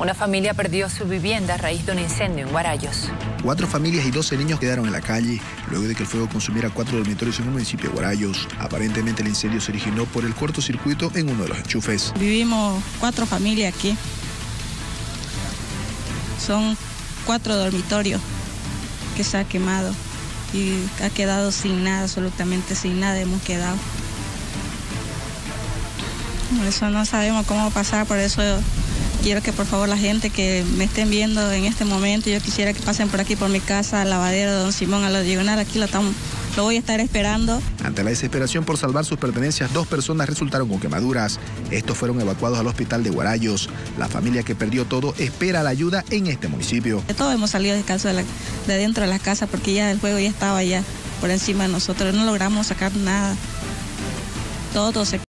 Una familia perdió su vivienda a raíz de un incendio en Guarayos. Cuatro familias y 12 niños quedaron en la calle luego de que el fuego consumiera cuatro dormitorios en el municipio de Guarayos. Aparentemente el incendio se originó por el cortocircuito en uno de los enchufes. Vivimos cuatro familias aquí. Son cuatro dormitorios que se ha quemado y ha quedado sin nada, absolutamente sin nada hemos quedado. Por eso no sabemos cómo pasar, por eso quiero que por favor la gente que me estén viendo en este momento, yo quisiera que pasen por aquí por mi casa, al lavadero de Don Simón, a la diagonal, aquí lo, estamos, lo voy a estar esperando. Ante la desesperación por salvar sus pertenencias, dos personas resultaron con quemaduras. Estos fueron evacuados al hospital de Guarayos. La familia que perdió todo espera la ayuda en este municipio. Todos hemos salido descalzo de, la, de dentro de la casa porque ya el fuego ya estaba ya por encima de nosotros, no logramos sacar nada. Todo se